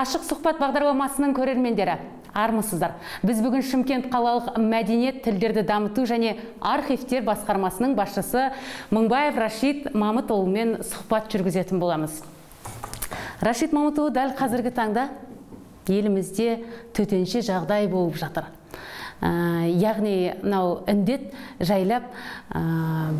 ашық сұхбат бағдарламасының көрермендері армысыздар. Біз бүгін шымкент қалалық мәдениет тілдерді дамыту және архивтер басқармасының басшысы мыңбаев рашид мамытұлымен сұхбат жүргізетін боламыз. Рашид мамытұлы дәл қазіргі таңда елімізде төтенше жағдай болып жатыр. Ә, яғни мынау індет жайлап ә,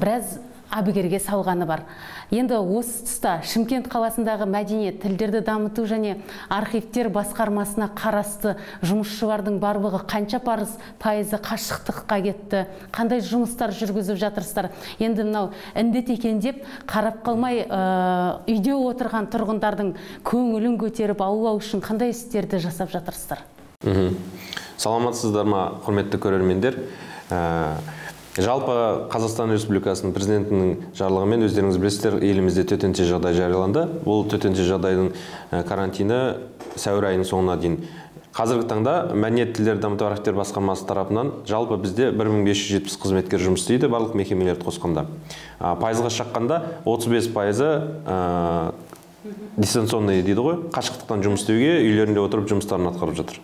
біраз әбігерге салғаны бар. Енді осы тұста шымкент қаласындағы мәдениет тілдерді дамыту және архивтер басқармасына қарасты жұмысшылардың барлығы қанша парыз пайызы қашықтыққа кетті? Қандай жұмыстар жүргізіп жатырсыздар? Енді мынау індет екен деп қарап қалмай ә, үйде отырған тұрғындардың көңілін көтеріп аулау үшін қандай істерді жасап жатырсыздар? Саламатсыздар ма құрметті көрермендер? Ә, жалпы қазақстан республикасының президентінің жарлығымен өздеріңіз білесіздер елімізде төтенше жағдай жарияланды. Бұл төтенше жағдайдың карантині сәуір айының соңына дейін. Қазіргі таңда мәдениет тілдерді дамыту архивтер басқармасы тарапынан жалпы бізде 1570 қызметкер жұмыс істейді барлық мекемелерді қосқанда. Пайызға шаққанда 35 пайызы дистанционный дейді ғой қашықтықтан жұмыс істеуге үйлерінде отырып жұмыстарын атқарып жатыр.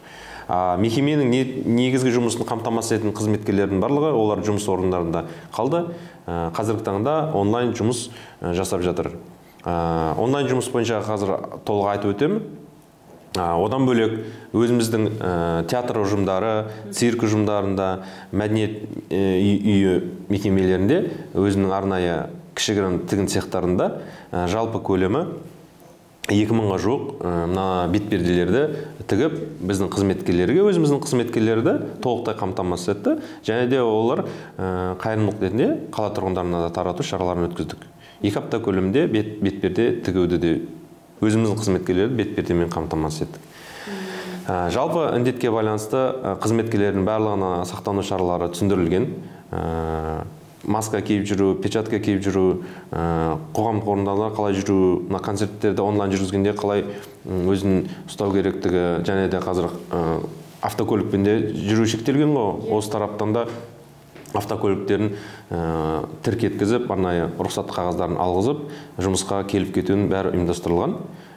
Мекеменің негізгі жұмысын қамтамасыз ететін қызметкерлердің барлығы олар жұмыс орындарында қалды. Қазіргі таңда онлайн жұмыс жасап жатыр. Онлайн жұмыс бойынша қазір толық айтып өтемін. Одан бөлек өзіміздің театр ұжымдары цирк ұжымдарында мәдениет үйі мекемелерінде өзінің арнайы кішігірім тігін цехтарында жалпы көлемі екі мыңға жуық мына бетперделерді тігіп біздің қызметкерлерге өзіміздің қызметкерлерді толықтай қамтамасыз етті. Және де олар қайырымдылық ретінде қала тұрғындарына да тарату шараларын өткіздік. Екі апта көлемінде бет, бетперде тігуді де өзіміздің қызметкерлерді бетпердемен қамтамасыз еттік. Жалпы індетке байланысты қызметкерлердің барлығына сақтану шаралары түсіндірілген. Маска киіп жүру печатка киіп жүру қоғамдық орындарда қалай жүру мына концерттерді онлайн жүргізгенде қалай өзін ұстау керектігі және де қазір автокөлікпен де жүру шектелген ғой. Осы тараптан да автокөліктерін тіркеткізіп арнайы рұқсат қағаздарын алғызып жұмысқа келіп кетуінің бәрі ұйымдастырылған.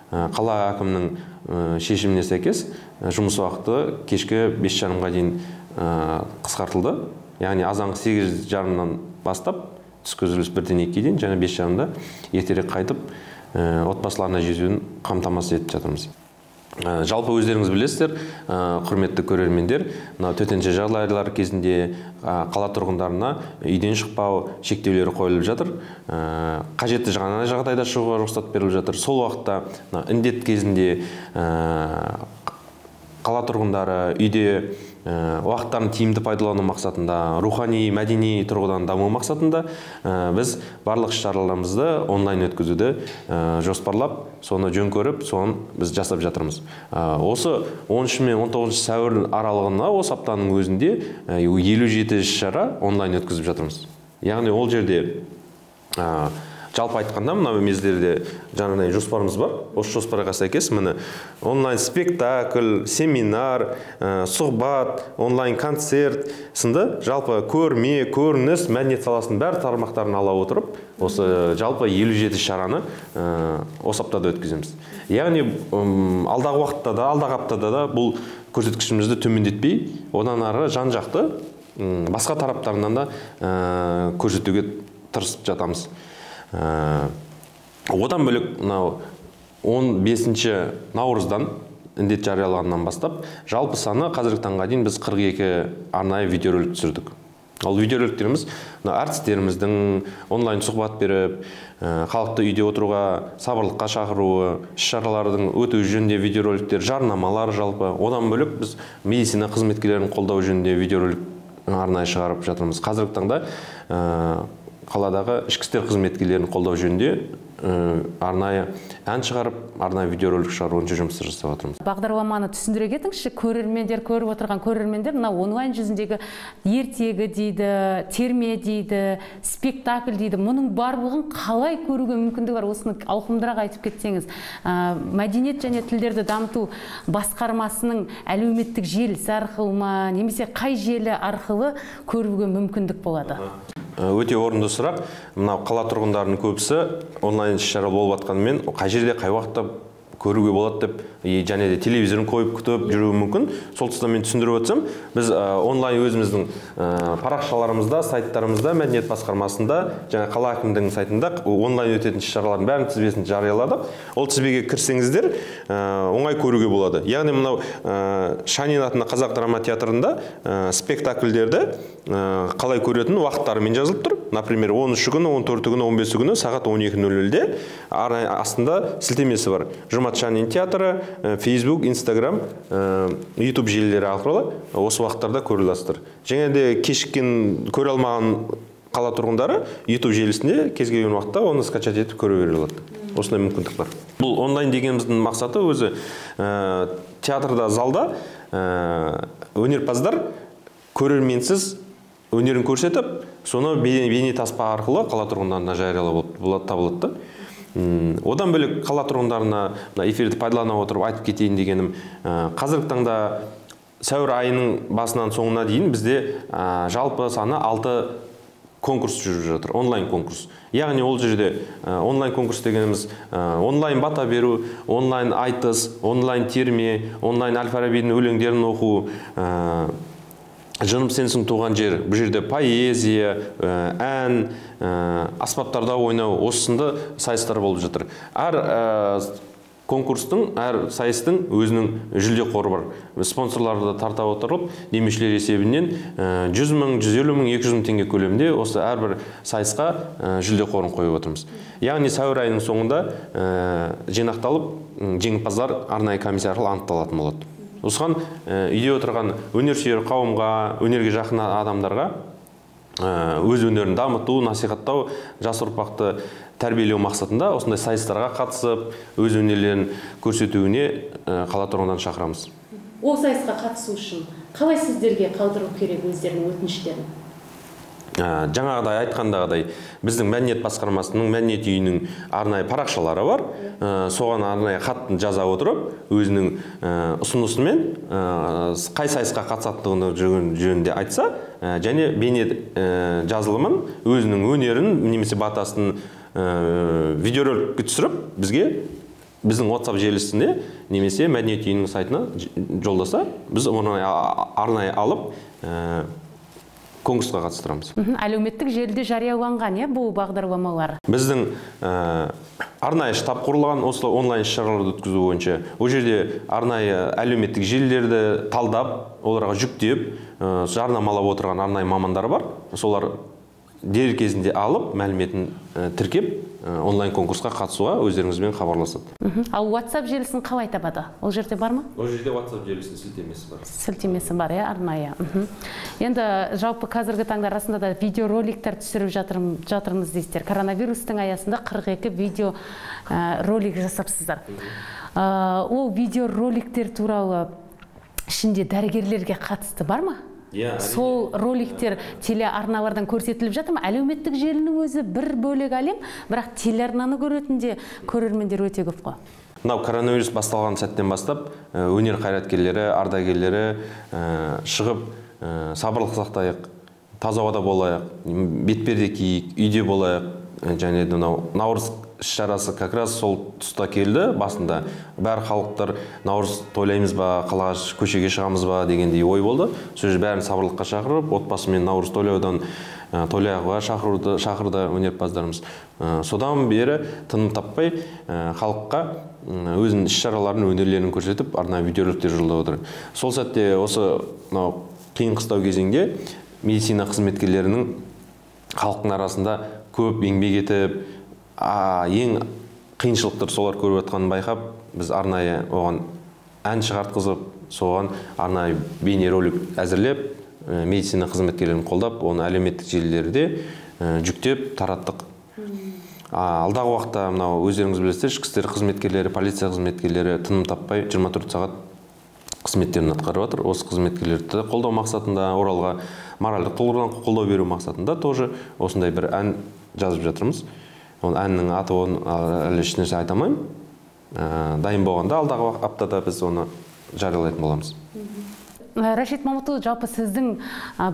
Қала әкімінің шешіміне сәйкес жұмыс уақыты кешкі бес жарымға дейін қысқартылды. Яғни азанғы сегіз жарымнан бастап түскі үзіліс бірден екіге дейін және бес жарымда ертерек қайтып отбасыларына жетуін қамтамасыз етіп жатырмыз. Жалпы өздеріңіз білесіздер құрметті көрермендер мынау төтенше жағдайлар кезінде қала тұрғындарына үйден шықпау шектеулері қойылып жатыр. Қажетті ғана жағдайда шығуға рұқсат беріліп жатыр. Сол уақытта індет кезінде қала тұрғындары үйде уақыттарын тиімді пайдалану мақсатында рухани мәдени тұрғыдан даму мақсатында біз барлық іс шараларымызды онлайн өткізуді жоспарлап соны жөн көріп соны біз жасап жатырмыз. Осы 13 мен 19 сәуір аралығына осы аптаның өзінде елу жеті іс шара онлайн өткізіп жатырмыз. Яғни ол жерде жалпы айтқанда мына мезгілде жаңағыдай жоспарымыз бар. Осы жоспарға сәйкес міне онлайн спектакль семинар сұхбат онлайн концерт сынды жалпы көрме көрініс мәдениет саласының бәр тармақтарын ала отырып осы жалпы елу жеті шараны осы аптада өткіземіз. Яғни алдағы уақытта да алдағы аптада да бұл көрсеткішімізді төмендетпей одан ары жан жақты басқа тараптарынан да көрсетуге тырысып жатамыз. Одан бөлек мынау 15 наурыздан індет жарияланғаннан бастап жалпы саны қазіргі таңға дейін біз 42 арнайы видеоролик түсірдік. Ол видеороликтеріміз мына әртістеріміздің онлайн сұхбат беріп халықты үйде отыруға сабырлыққа шақыруы іс шаралардың өтуі жөнінде видеороликтер жарнамалар жалпы. Одан бөлек біз медицина қызметкерлерін қолдау жөнінде видеоролик арнайы шығарып жатырмыз. Қазіргі таңда қаладағы ішкі істер қызметкерлерін қолдау жөнінде арнайы ән шығарып арнайы видеоролик шығару бойынша жұмыстар жасап жатырмыз бағдарламаны түсіндіре кетіңізші. Көрермендер көріп отырған көрермендер мына онлайн жүзіндегі ертегі дейді терме дейді спектакль дейді мұның барлығын қалай көруге мүмкіндігі бар? Осыны ауқымдырақ айтып кетсеңіз мәдениет және тілдерді дамыту басқармасының әлеуметтік желісі арқылы ма немесе қай желі арқылы көруге мүмкіндік болады? Өте орынды сұрақ. Мынау қала тұрғындарының көбісі онлайн іс шара болып жатқанымен қай жерде қай уақытта көруге болады деп и және де телевизорын қойып күтіп жүруі мүмкін. Сол тұста мен түсіндіріп өтсем біз онлайн өзіміздің парақшаларымызда сайттарымызда мәдениет басқармасында және қала әкімдігінің сайтында онлайн өтетін іс шаралардың бәрінің тізбесін жарияладық. Ол тізбеге кірсеңіздер оңай көруге болады. Яғни мынау шанин атындағы қазақ драма театрында спектакльдерді қалай көретін уақыттарымен жазылып тұр. Например он үші күні он төрті күні он бесі күні сағат он екі нөл нөлде астында сілтемесі бар. Жұмат шанин театры фейсбук инстаграм ютуб желілері арқылы осы уақыттарда көре аласыздар. Және де кешіккен көре алмаған қала тұрғындары ютуб желісінде кез келген уақытта оны скачать етіп көре бере алады. Осындай мүмкіндік бар. Бұл онлайн дегеніміздің мақсаты өзі ә, театрда залда ә, өнерпаздар көрерменсіз өнерін көрсетіп соны бейне таспа арқылы қала тұрғындарына жариялап болады табылады да. Одан бөлек қала тұрғындарына мына эфирді пайдалана отырып айтып кетейін дегенім қазіргі таңда сәуір айының басынан соңына дейін бізде жалпы саны алты конкурс жүріп жатыр онлайн конкурс. Яғни ол жерде онлайн конкурс дегеніміз онлайн бата беру онлайн айтыс онлайн терме онлайн әл фарабидің өлеңдерін оқу жыным сенсің туған жер бұл жерде поэзия ән аспаптарда ойнау осы сынды сайыстар болып жатыр. Әр конкурстың әр сайыстың өзінің жүлде қоры бар. Спонсорларды тарта отырып демеушілер есебінен жүз мың жүз елу мың екі жүз мың теңге көлемінде осы әрбір сайысқа жүлде қорын қойып отырмыз. Яғни сәуір айының соңында жинақталып жеңімпаздар арнайы комиссия арқылы анықталатын болады. Осыған үйде отырған өнерсүйер қауымға өнерге жақын адамдарға өз өнерін дамыту насихаттау жас ұрпақты тәрбиелеу мақсатында осындай сайыстарға қатысып өз өнерлерін көрсетуіне қала тұрғындарын шақырамыз. Ол сайысқа қатысу үшін қалай сіздерге қалдыру керек өздерінің өтініштерін? Ә, жаңағыдай айтқандағыдай біздің мәдениет басқармасының мәдениет үйінің арнайы парақшалары бар. Ә, соған арнайы хат жаза отырып өзінің ә, ұсынысымен қай сайысқа қатысатындығы жөнінде айтса және бейне жазылымын өзінің өнерін немесе батасын видеороликке түсіріп бізге біздің WhatsApp желісіне немесе мәдениет үйінің сайтына жолдаса біз оны арнайы алып конкурсқа қатыстырамыз. Әлеуметтік желіде жарияланған иә бұл бағдарламалар? Біздің ә, арнайы штаб құрылған осы онлайн іс шараларды өткізу бойынша ол жерде арнайы әлеуметтік желілерді талдап оларға жүктеп ә, жарнамалап отырған арнайы мамандар бар. Солар дер кезінде алып мәліметін ә, тіркеп онлайн конкурсқа қатысуға өздеріңізбен хабарласады. Ал whatsapp желісін қалай табады? Ол жерде бар ма? Ол жерде whatsapp желісінің сілтемесі бар. Сілтемесі бар иә арнайы. Енді жалпы қазіргі таңда расында да видеороликтер түсіріп жатыр, жатырмыз дейсіздер. Коронавирустың аясында 42 видео ә, ролик жасапсыздар. Ә, ол видеороликтер туралы ішінде дәрігерлерге қатысты бар ма? Иә сол роликтер телеарналардан көрсетіліп жатыр ма? Әлеуметтік желінің өзі бір бөлек әлем бірақ телеарнаны көретін де көрермендер өте көп қой. Мынау коронавирус басталған сәттен бастап өнер қайраткерлері ардагерлері шығып сабырлық сақтайық таза ауада болайық бетперде киейік үйде болайық және де мынау наурыз іс шарасы как раз сол тұста келді басында. Бәрі халықтар наурыз тойлаймыз ба қалаға көшеге шығамыз ба? дегендей ой болды. Сол жерде бәрін сабырлыққа шақырып отбасымен наурыз тойлаудан тойлауға шақыруды шақырды өнерпаздарымыз. Содан бері тыным таппай халыққа өзінің іс шараларын өнерлерін көрсетіп арнайы видеороликтер жолдап отыр. Сол сәтте осы мынау қиын қыстау кезеңде медицина қызметкерлерінің халықтың арасында көп еңбек етіп ең қиыншылықтар солар көріп жатқанын байқап біз арнайы оған ән шығартқызып соған арнайы бейнеролик әзірлеп медицина қызметкерлерін қолдап оны әлеуметтік желілерде жүктеп тараттық алдағы уақытта мынау өздеріңіз білесіздер ішкі істер қызметкерлері полиция қызметкерлері тыным таппай 24 сағат қызметтерін атқарып жатыр. Осы қызметкерлерді қолдау мақсатында оралға моральдық тұрғыдан қолдау беру мақсатында тоже осындай бір ән жазып жатырмыз. Ол әннің аты әлі ешнәрсе айта алмаймын. Ә, дайын болғанда алдағы аптада біз оны жариялайтын боламыз. Ә, рашид мамытұлы жалпы сіздің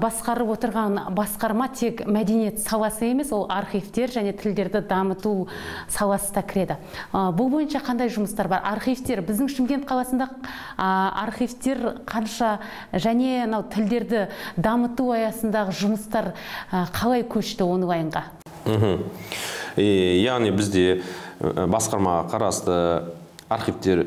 басқарып отырған басқарма тек мәдениет саласы емес ол архивтер және тілдерді дамыту саласы да кіреді. Бұл бойынша қандай жұмыстар бар? Архивтер біздің шымкент қаласында архивтер қанша және мынау тілдерді дамыту аясындағы жұмыстар қалай көшті онлайнға? Мхм. Яғни бізде басқармаға қарасты архивтер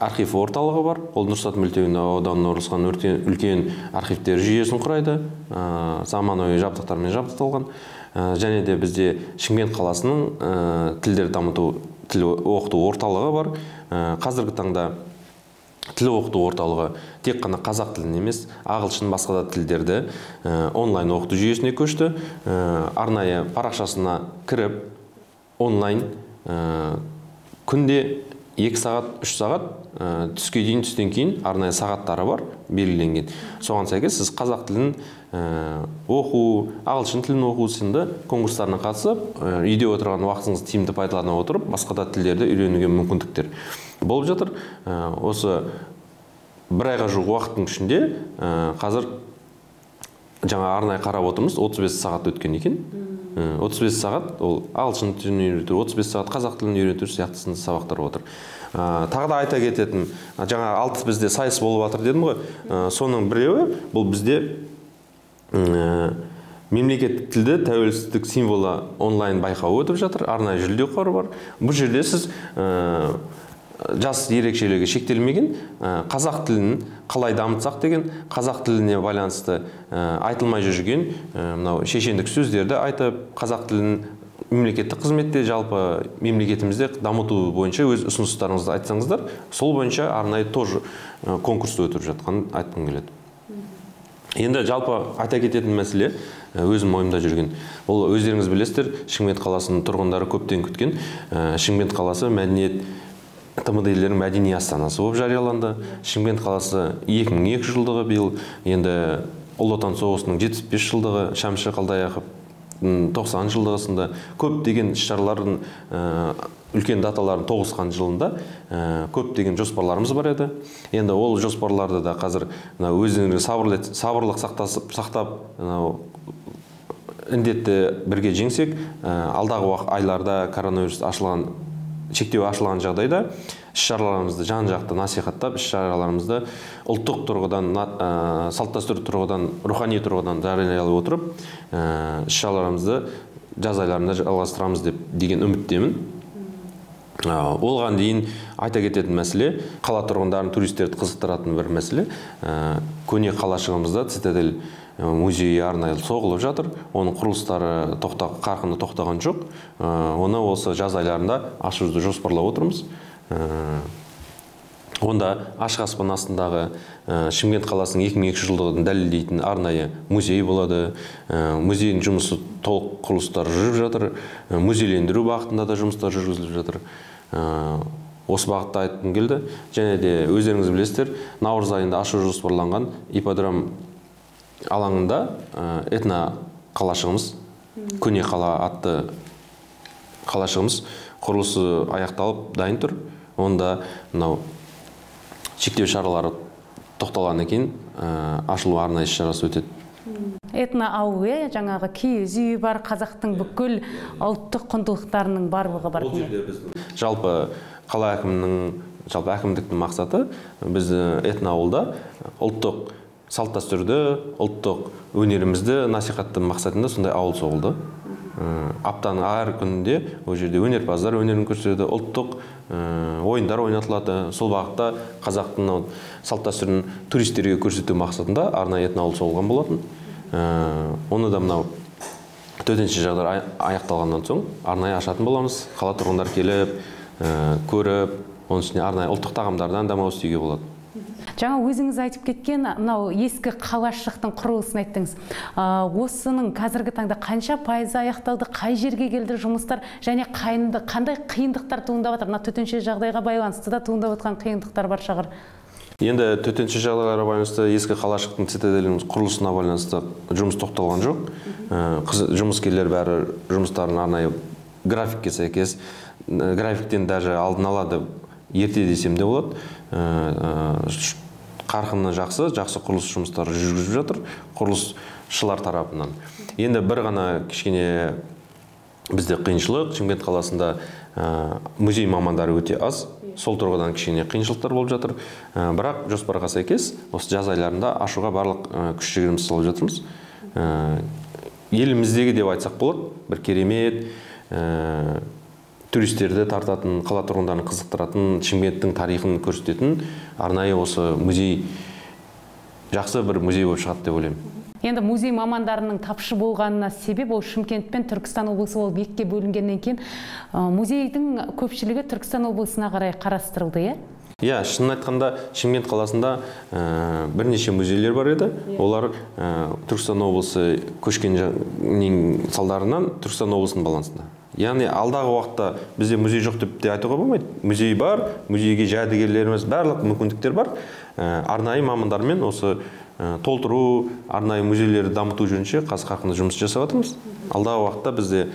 архив орталығы бар. Ол нұрсат мөлтек ауданына орналасқан үлкен архивтер жүйесін құрайды. Ә, заманауи жабдықтармен жабдықталған. Ә, және де бізде шымкент қаласының ә, тілдер дамыту тіл оқыту орталығы бар. Ә, қазіргі таңда тіл оқыту орталығы тек қана қазақ тілін емес ағылшын басқа да тілдерді ә, онлайн оқыту жүйесіне көшті. Арнайы парақшасына кіріп онлайн ә, күнде 2 сағат 3 сағат ә, түске дейін түстен кейін арнайы сағаттары бар белгіленген. Соған сәйкес сіз қазақ тілін ә, оқу ағылшын тілін оқу сынды конкурстарына қатысып ә, үйде отырған уақытыңызды тиімді пайдалана отырып басқа да тілдерді үйренуге мүмкіндіктер болып жатыр. Ә, осы бір айға жуық уақыттың ішінде ә, қазір жаңа арнайы қарап отырмыз 35 сағат өткен екен. Ә, 35 сағат ол ағылшын тілін үйрету 35 сағат қазақ тілін үйрету сияқты сынды сабақтар отыр. Ә, тағы да айта кететін жаңа алты бізде сайыс болып жатыр дедім ғой. Ә, соның біреуі бұл бізде ә, мемлекеттік тілді тәуелсіздік символы онлайн байқауы өтіп жатыр арнайы жүлде қоры бар. Бұл жерде сіз жас ерекшелігі шектелмеген ә, қазақ тілін қалай дамытсақ деген қазақ тіліне байланысты ә, айтылмай жүрген ә, мынау шешендік сөздерді айтып қазақ тілін мемлекеттік қызметте жалпы мемлекетімізде дамыту бойынша өз ұсыныстарыңызды айтсаңыздар сол бойынша арнайы тоже конкурс өтіп жатқанын айтқым келеді. Енді жалпы айта кететін мәселе өзім ойымда жүрген. Ол өздеріңіз білесіздер шымкент қаласының тұрғындары көптен күткен. Шымкент қаласы мәдениет тмд елдерінің мәдени астанасы болып жарияланды. Шымкент қаласы 2002 жылдығы биыл. Енді ұлы отан соғысының 75 жылдығы шәмші қалдаяқов 90 жылдығы сынды көптеген іс шаралардың үлкен даталардың тоғысқан жылында ә, көптеген жоспарларымыз бар еді. Енді ол жоспарларды да қазір мына өздеріңіз сабырлы сабырлық сақтасып сақтап мынау індетті бірге жеңсек алдағы уақыт айларда коронавирус ашылған шектеу ашылған жағдайда іс шараларымызды жан жақты насихаттап іс шараларымызды ұлттық тұрғыдан ә, салт дәстүр тұрғыдан рухани тұрғыдан жариялай отырып ә, іс шараларымызды жаз айларында жалғастырамыз деп деген үміттемін. Ә, оған дейін айта кететін мәселе қала тұрғындарын туристерді қызықтыратын бір мәселе. Ә, көне қалашығымызда цитадель музейі арнайы соғылып жатыр. Оның құрылыстары тоқта, қарқыны тоқтаған жоқ. Ә, оны осы жаз айларында ашуды жоспарлап отырмыз. Ә, онда ашық аспан астындағы шымкент қаласының 2002 жылдығын дәлелдейтін арнайы музей болады. Музейдің жұмысы толық құрылыстары жүріп жатыр. Музейлендіру бағытында да жұмыстар жүргізіліп жатыр. Осы бағытта айтқым келді. Және де өздеріңіз білесіздер наурыз айында ашу жоспарланған ипподром алаңында ә, этно қалашығымыз көне қала атты қалашығымыз құрылысы аяқталып дайын тұр. Онда мынау шектеу шаралары тоқталғаннан кейін ә, ашылу арнайы іс шарасы өтеді. Этно ауыл жаңағы киіз үй бар қазақтың бүкіл ұлттық құндылықтарының барлығы бар. Жалпы қала әкімінің жалпы әкімдіктің мақсаты біз этно ауылда ұлттық салт дәстүрді ұлттық өнерімізді насихаттау мақсатында сондай ауыл соғылды. Аптаның әр күнінде ол жерде өнерпаздар өнерін көрсетеді ұлттық ойындар ойнатылады. Сол бағытта қазақтың салт дәстүрін туристерге көрсету мақсатында арнайы этноауыл соғылған болатын. Оны да мынау төтенше жағдай аяқталғаннан соң арнайы ашатын боламыз. Қала тұрғындары келіп көріп оның үстіне арнайы ұлттық тағамдардан дамау істеуге болады. Жаңа өзіңіз айтып кеткен мынау ескі қалашықтың құрылысын айттыңыз. Ә, осының қазіргі таңда қанша пайызы аяқталды қай жерге келді жұмыстар және қайынды, қандай қиындықтар туындап жатыр? Мына төтенше жағдайға байланысты да туындап жатқан қиындықтар бар шығар енді төтенше жағдайларға байланысты ескі қалашықтың цитаделінің құрылысына байланысты жұмыс тоқталған жоқ. Ә, қыз- жұмыскерлер бәрі жұмыстарын арнайы графикке сәйкес графиктен даже алдын ала да ерте десем де болады. Ә, ш- қарқыны жақсы жақсы құрылыс жұмыстары жүргізіп жатыр құрылысшылар тарапынан. Енді бір ғана кішкене бізде қиыншылық. Шымкент қаласында ә, музей мамандары өте аз. Сол тұрғыдан кішкене қиыншылықтар болып жатыр. Ә, бірақ жоспарға сәйкес осы жаз айларында ашуға барлық күш жігерімізді салып жатырмыз. Еліміздегі деп айтсақ болады. Бір керемет туристерді тартатын қала тұрғындарын қызықтыратын шымкенттің тарихын көрсететін арнайы осы музей жақсы бір музей болып шығады деп ойлаймын. Енді музей мамандарының тапшы болғанына себеп ол шымкент пен түркістан облысы болып екіге бөлінгеннен кейін музейдің көпшілігі түркістан облысына қарай қарастырылды иә? Иә шынын айтқанда шымкент қаласында ә, бірнеше музейлер бар еді. Олар ә, түркістан облысы көшкен салдарынан түркістан облысының балансында. Яғни алдағы уақытта бізде музей жоқ деп те айтуға болмайды. Музей бар музейге жәдігерлеріміз барлық мүмкіндіктер бар. Ә, арнайы мамандармен осы ә, толтыру арнайы музейлерді дамыту жөнінше қазір қарқынды жұмыс жасап жатырмыз. Алдағы уақытта бізде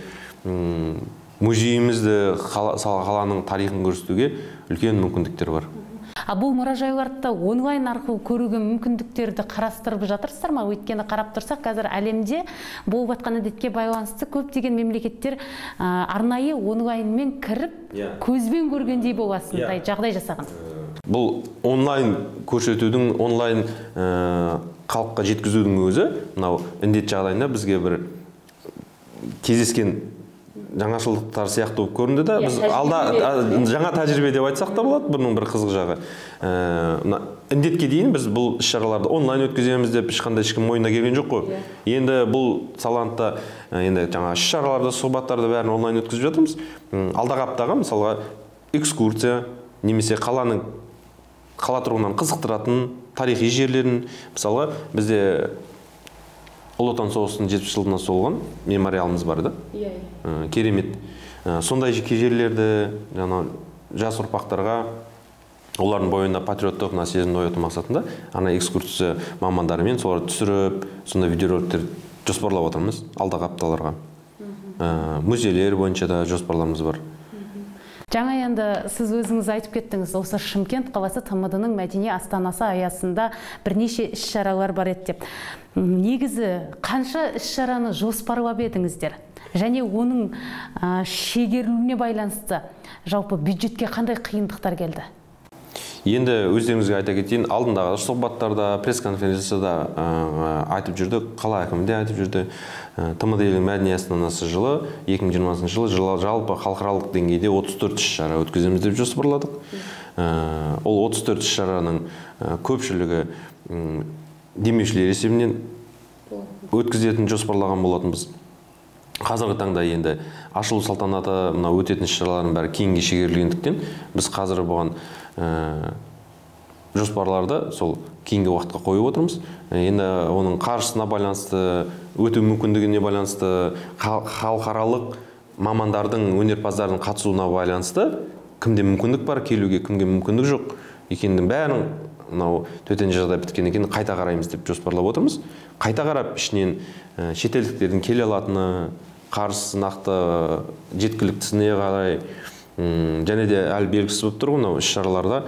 музейімізді қала, қаланың тарихын көрсетуге үлкен мүмкіндіктер бар. А бұл мұражайларды онлайн арқылы көруге мүмкіндіктерді қарастырып жатырсыздар ма өйткені қарап тұрсақ қазір әлемде болып жатқан індетке байланысты көптеген мемлекеттер ә, арнайы онлайнмен кіріп yeah. Иә. көзбен көргендей боласындай yeah. Иә. жағдай жасаған бұл онлайн көрсетудің онлайн ә, халыққа жеткізудің өзі мынау індет жағдайында бізге бір кездескен жаңашылдықтар сияқты болып көрінді да. Біз алда жаңа тәжірибе деп айтсақ та болады бұның бір қызық жағы. Мына індетке дейін біз бұл іс шараларды онлайн өткіземіз деп ешқандай ешкім мойнына келген жоқ қой. Енді бұл салантта енді жаңа іс шараларды сұхбаттарды бәрін онлайн өткізіп жатырмыз. Алдағы аптаға мысалға экскурсия немесе қаланың қала тұрғындарын қызықтыратын тарихи жерлерін мысалға бізде ұлы отан соғысының жетпіс жылдығына соғылған мемориалымыз бар да? Иә иә. Керемет. Сондай жерлерді жаңа жас ұрпақтарға олардың бойында патриоттық мына сезімді ояту мақсатында ана экскурсия мамандарымен соларды түсіріп сондай видеороликтер жоспарлап отырмыз алдағы апталарға. Музейлер бойынша да жоспарларымыз бар. Жаңа енді сіз өзіңіз айтып кеттіңіз осы шымкент қаласы тмд ның мәдени астанасы аясында бірнеше іс шаралар бар еді деп. Негізі қанша іс шараны жоспарлап едіңіздер? Және оның ә, шегерілуіне байланысты жалпы бюджетке қандай қиындықтар келді? Енді өздеріңізге айта кетейін алдындағы сұхбаттарда пресс конференцияда айтып жүрді қала әкімі де айтып жүрді. Ә, тмд елінің мәдени астанасы жылы 2020 жылы, жылы жалпы халықаралық деңгейде 34 іс шара өткіземіз деп жоспарладық. Ә, ол 34 іс шараның көпшілігі демеушілер есебінен өткізетін жоспарлаған болатынбыз. Қазіргі таңда енді ашылу салтанаты мына өтетін іс шаралардың бәрі кейінге шегерілгендіктен біз қазір бұған ә, жоспарларды сол кейінгі уақытқа қойып отырмыз. Енді оның қаржысына байланысты өту мүмкіндігіне байланысты халықаралық мамандардың өнерпаздардың қатысуына байланысты кімде мүмкіндік бар келуге кімге мүмкіндік жоқ екенін бәрін мынау төтенше жағдай біткеннен кейін қайта қараймыз деп жоспарлап отырмыз. Қайта қарап ішінен шетелдіктердің келе алатыны қаржысы нақты жеткіліктісіне қарай және де әлі белгісіз болып тұр ғой мынау іс шараларда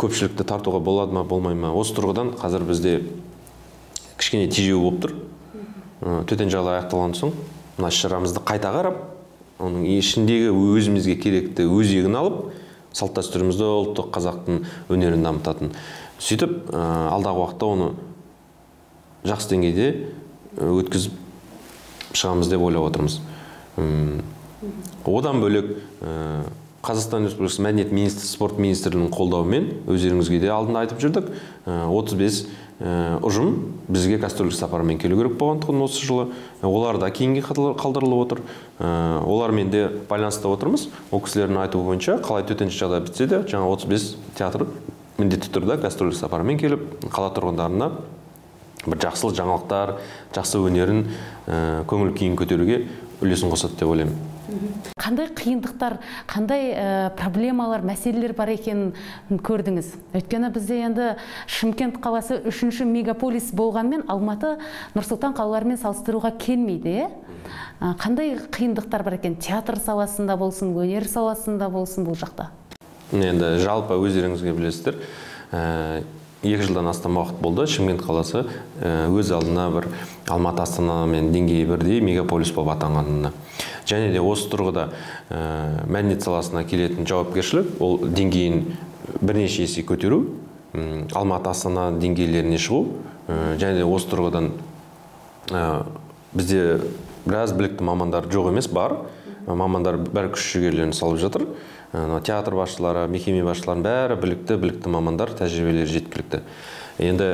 көпшілікті тартуға болады ма болмай ма? Осы тұрғыдан қазір бізде кішкене тежеу болып тұр. Төтенше жағдай аяқталған соң мына іс шарамызды қайта қарап оның ішіндегі өзімізге керекті өзегін алып салт дәстүрімізді ұлттық қазақтың өнерін дамытатын. Сөйтіп алдағы уақытта оны жақсы деңгейде өткізіп шығамыз деп ойлап отырмыз. Одан бөлек қазақстан республикасы мәдениет министрі спорт министрлігінің қолдауымен өздеріңізге де алдында айтып жүрдік. 35 ұжым бізге гастрольдік сапармен келу керек болғандықтан осы жылы. Олар да кейінге қалдырылып отыр. Олармен де байланыста отырмыз. Ол кісілердің айтуы бойынша қалай төтенше жағдай бітсе де жаңа 35 театр міндетті түрде гастрольдік сапармен келіп қала тұрғындарына бір жақсылық жаңалықтар жақсы өнерін көңіл күйін көтеруге үлесін қосады деп ойлаймын. Қандай қиындықтар қандай ә, проблемалар мәселелер бар екенін көрдіңіз? Өйткені бізде енді шымкент қаласы үшінші мегаполис болғанмен алматы нұрсұлтан қалаларымен салыстыруға келмейді иә қандай қиындықтар бар екен? Театр саласында болсын өнер саласында болсын бұл жақта? Енді жалпы өздеріңізге білесіздер екі жылдан астам уақыт болды. Шымкент қаласы өз алдына бір алматы астанамен деңгейі бірдей мегаполис болып атанғанына. Және де осы тұрғыда мәдениет саласына келетін жауапкершілік ол деңгейін бірнеше есе көтеру алматы астана деңгейлеріне шығу және де осы тұрғыдан бізде біраз білікті мамандар жоқ емес бар. Мамандар бәрі күш жігерлерін салып жатыр. Театр басшылары мекеме басшыларының бәрі білікті білікті мамандар тәжірибелері жеткілікті. Енді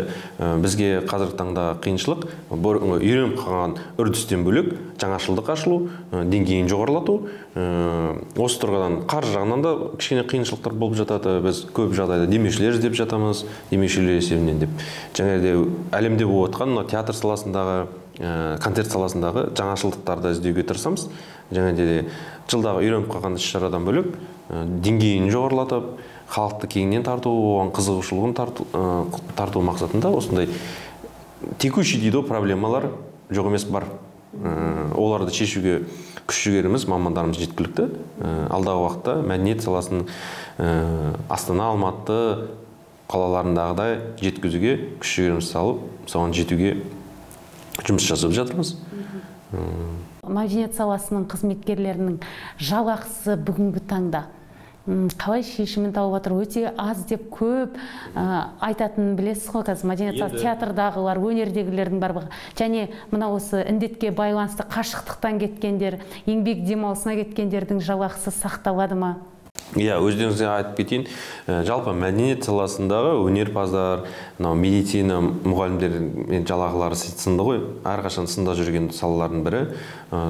бізге қазіргі таңда қиыншылық үйреніп қалған үрдістен бөлек жаңашылдық ашылу деңгейін жоғарылату осы тұрғыдан қаржы жағынан да кішкене қиыншылықтар болып жатады. Біз көп жағдайда демеушілер іздеп жатамыз демеушілер есебінен деп. Және де әлемде болып жатқан театр саласындағы концерт саласындағы жаңашылдықтарды іздеуге тырысамыз. Және де жылдағы үйреніп қалған іс шарадан бөлек деңгейін жоғарылатып халықты кеңінен тарту оған қызығушылығын тарту, тарту мақсатында осындай текущий дейді ғой проблемалар жоқ емес бар. Оларды шешуге күш жігеріміз мамандарымыз жеткілікті. Алдағы уақытта мәдениет саласын астана алматы қалаларындағыдай жеткізуге күш жігерімізді салып соған жетуге жұмыс жасап жатырмыз. Мәдениет саласының қызметкерлерінің жалақысы бүгінгі таңда қалай шешімін тауып жатыр өте аз деп көп ә, айтатынын білесіз ғой қазір мәдениет театрдағылар өнердегілердің барлығы. Және мына осы індетке байланысты қашықтықтан кеткендер еңбек демалысына кеткендердің жалақысы сақталады ма? Иә өздеріңізге айтып кетейін. Жалпы мәдениет саласындағы өнерпаздар мынау медицина мұғалімдер жалақылары сынды ғой. Әрқашан сында жүрген салалардың бірі.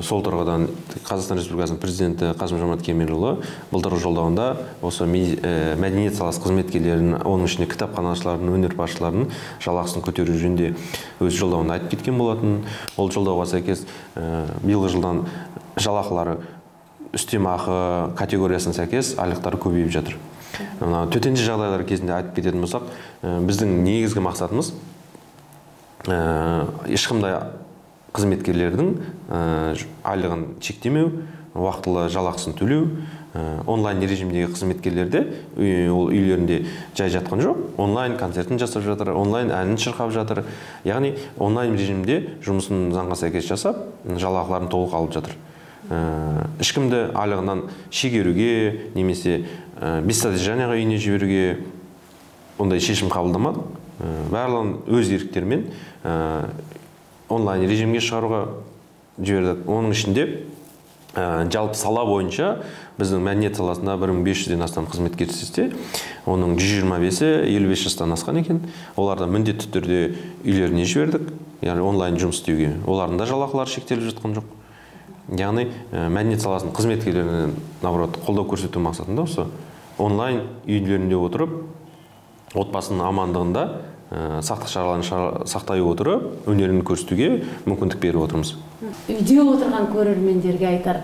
Сол тұрғыдан қазақстан республикасының президенті қасым жомарт кемелұлы былтырғы жолдауында осы мәдениет саласы қызметкерлерінің оның ішінде кітапханашылардың өнерпазшылардың жалақысын көтеру жөнінде өз жолдауында айтып кеткен болатын. Ол жолдауға сәйкес биылғы жылдан жалақылары үстемақы категориясына сәйкес айлықтар көбейіп жатыр. Мына төтенше жағдайлар кезінде айтып кететін болсақ біздің негізгі мақсатымыз ешқандай қызметкерлердің айлығын шектемеу уақытылы жалақысын төлеу онлайн режимдегі қызметкерлерде ол үйлерінде жай жатқан жоқ онлайн концертін жасап жатыр онлайн әнін шырқап жатыр. Яғни онлайн режимде жұмысын заңға сәйкес жасап жалақыларын толық алып жатыр. Ешкімді айлығынан шегеруге немесе без содержанияға үйіне жіберуге ондай шешім қабылдамадық. Барлығын өз еріктерімен онлайн режимге шығаруға жібердік. Оның ішінде жалпы сала бойынша біздің мәдениет саласында бір мың бес жүзден астам қызметкер істесе оның жүз жиырма бесі елу бес жастан асқан екен. Оларды міндетті түрде үйлеріне жібердік. Яғни онлайн жұмыс істеуге. Олардың да жалақылары шектеліп жатқан жоқ. Яғни мәдениет саласының қызметкерлеріне наоборот қолдау көрсету мақсатында осы онлайн үйлерінде отырып отбасының амандығында сақтық шараларын сақтай отырып өнерін көрсетуге мүмкіндік беріп отырмыз. Үйде отырған көрермендерге айтар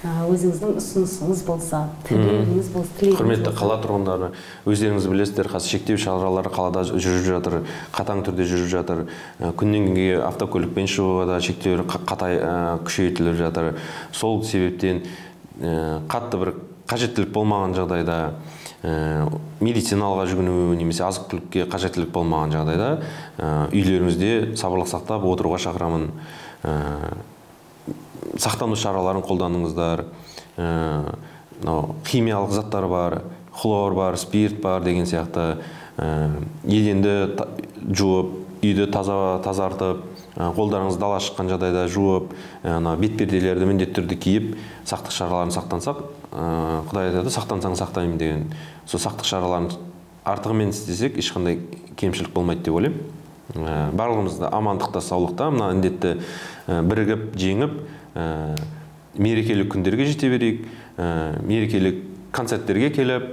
өзіңіздің ұсынысыңыз болса тілегіңіз болса тілегіңіз құрметті қала тұрғындары өздеріңіз білесіздер қазір шектеу шаралары қалада жүріп жатыр қатаң түрде жүріп жатыр. Күннен күнге автокөлікпен шығуға да шектеулер қатай күшейтіліп жатыр. Сол себептен қатты бір қажеттілік болмаған жағдайда медициналға жүгіну немесе азық түлікке қажеттілік болмаған жағдайда үйлеріңізде сабырлық сақтап отыруға шақырамын. Сақтану шараларын қолданыңыздар мынау химиялық заттар бар хлор бар спирт бар деген сияқты. Еденді жуып үйді таза тазартып қолдарыңыз дала шыққан жағдайда жуып ана бетперделерді міндетті түрде киіп сақтық шараларын сақтансақ құдай айтады сақтансаң сақтаймын деген. Сол сақтық шараларын артығымен істесек ешқандай кемшілік болмайды деп ойлаймын. Барлығымызда амандықта саулықта мына індетті бірігіп жеңіп мерекелік күндерге жете берейік. Мерекелік концерттерге келіп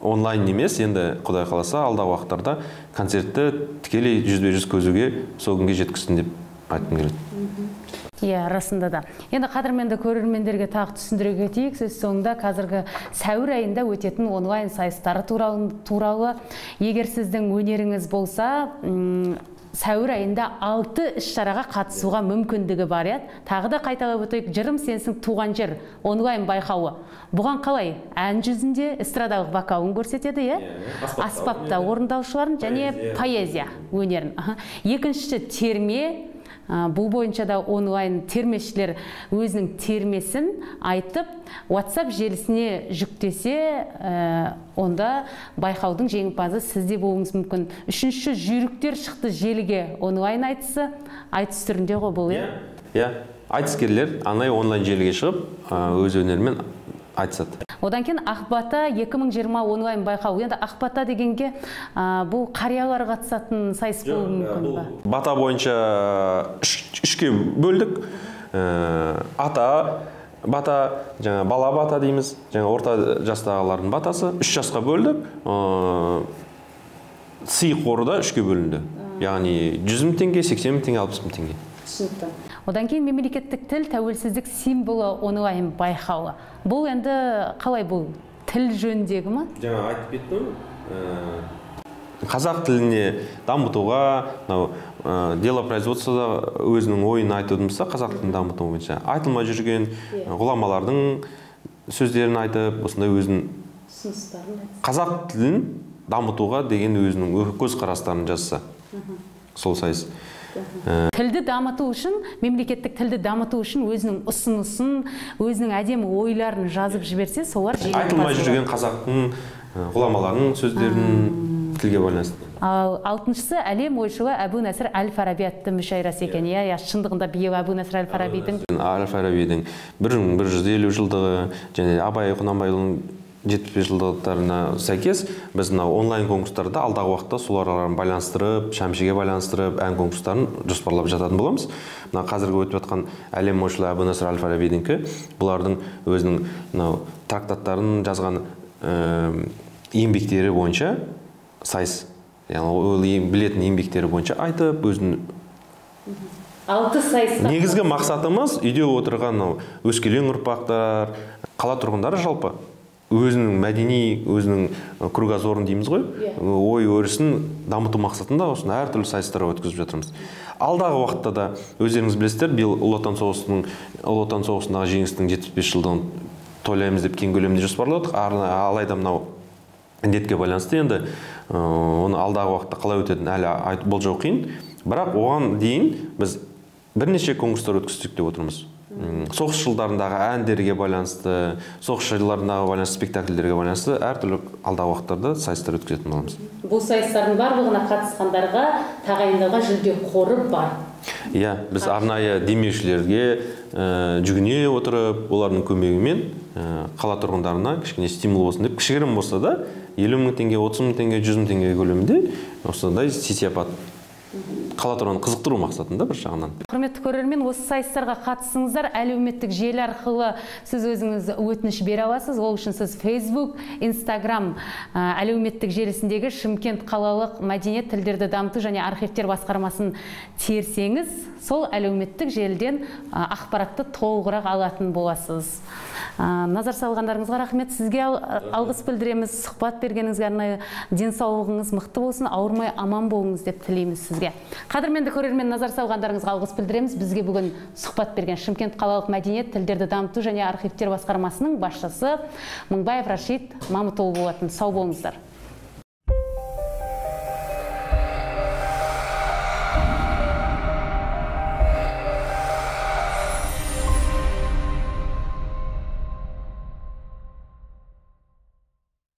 онлайн емес енді құдай қаласа алдағы уақыттарда концертті тікелей жүзбе жүз көзуге сол күнге жеткізсін деп айтқым келеді. Иә расында да. Енді қадірменді көрермендерге тағы түсіндіре кетейік. Сөз соңында қазіргі сәуір айында өтетін онлайн сайыстары туралы, туралы егер сіздің өнеріңіз болса сәуір айында алты іс шараға қатысуға мүмкіндігі бар иә тағы да қайталап өтейік. Жырым сенсің туған жер. Онлайн байқауы. Бұған қалай? Ән жүзінде эстрадалық вокалын көрсетеді иә аспапта орындаушыларын және поэзия. өнерін. Екіншісі терме бұл бойынша да онлайн термешілер өзінің термесін айтып WhatsApp желісіне жүктесе ә, онда байқаудың жеңімпазы сізде болуыңыз мүмкін. Үшінші жүйріктер шықты желіге онлайн айтысы айтыс түрінде ғой бұл иә? Иә айтыскерлер арнайы онлайн желіге шығып өз өнерімен айтысады. Одан кейін ақбата 2020 онлайн байқау. Енді ақбата дегенге ә, бұл қариялар қатысатын сайыс болуы мүмкін ба? Бата бойынша үш, үшке бөлдік. Ә, ата бата жаңа бала бата дейміз. Жаңа орта жастағылардың батасы үш жасқа бөлдік. Ә, сый қоры да үшке бөлінді. Яғни жүз мың теңге сексен мың теңге алпыс мың теңге. Түсінікті. Одан кейін мемлекеттік тіл тәуелсіздік символы онлайн байқауы. Бұл енді қалай бұл? Тіл жөніндегі ма? Жаңа айтып кеттім қазақ тіліне дамытуға мынау ә, дело производствода өзінің ойын айтудың болса қазақ тілін дамыту бойынша айтылмай жүрген ғұламалардың сөздерін айтып осындай өзінің қазақ тілін дамытуға деген өзінің көзқарастарын жазса. Сол сайыс. Тілді дамыту үшін мемлекеттік тілді дамыту үшін өзінің ұсынысын өзінің әдемі ойларын жазып жіберсе солар айтылмай жүрген қазақтың ғұламаларының сөздерін тілге байланысты. Ал алтыншысы әлем ойшылы әбу нәсір әл фараби атты мүшәйрасы екен. Иә. Иә шындығында биыл әбу нәсір әл фарабидің әл фарабидің бір мың бір жүз елу жылдығы және абай құнанбайұлының жетпіс бес жылдықтарына сәйкес біз мынау онлайн конкурстарда алдағы уақытта соларға байланыстырып шәмшіге байланыстырып ән конкурстарын жоспарлап жататын боламыз. Мына қазіргі өтіп жатқан әлем ойшылы әбу насыр әл фарабидікі бұлардың өзінің мынау трактаттарын жазған ә, еңбектері бойынша сайыс яғни ол білетін еңбектері бойынша айтып өзінің алты сайыс негізгі мақсатымыз үйде отырған мынау өскелең ұрпақтар қала тұрғындары жалпы өзінің мәдени өзінің кругозорын дейміз ғой. Ой өрісін дамыту мақсатында осындай әртүрлі сайыстар өткізіп жатырмыз. Алдағы уақытта да өздеріңіз білесіздер биыл ұлы отан соғысының ұлы отан соғысындағы жеңістің жетпіс бес жылдығын тойлаймыз деп кең көлемде жоспарладық. Ар- алайда мынау індетке байланысты енді оны алдағы уақытта қалай өтетінін әлі болжау қиын. Бірақ оған дейін біз бірнеше конкурстар өткіздік деп отырмыз. Соғыс жылдарындағы әндерге байланысты соғыс жылдарындағы байланысты спектакльдерге байланысты әртүрлі алдағы уақыттарда сайыстар өткізетін боламыз. Бұл сайыстардың барлығына қатысқандарға тағайындалған жүлде қоры бар. Иә біз арнайы демеушілерге ә, жүгіне отырып олардың көмегімен ә, қала тұрғындарына кішкене стимул болсын деп кішігірім болса да елу мың теңге отыз мың теңге жүз мың теңге көлемінде осындай сый сияпат қала тұрғынын қызықтыру мақсатында бір жағынан. Құрметті көрермен осы сайыстарға қатысыңыздар. Әлеуметтік желі арқылы сіз өзіңіз өтініш бере аласыз. Ол үшін сіз instagram ә, әлеуметтік желісіндегі шымкент қалалық мәдениет тілдерді дамыту және архивтер басқармасын терсеңіз сол әлеуметтік желіден ақпаратты толығырақ алатын боласыз. Назар салғандарыңызға рахмет. Сізге ал- алғыс білдіреміз. Сұхбат бергеніңізге арнайы денсаулығыңыз мықты болсын ауырмай аман болыңыз деп тілейміз сізге. Қадірменді көрермен назар салғандарыңызға алғыс білдіреміз. Бізге бүгін сұхбат берген шымкент қалалық мәдениет тілдерді дамыту және архивтер басқармасының басшысы мыңбаев рашид мамытұлы болатын. Сау болыңыздар.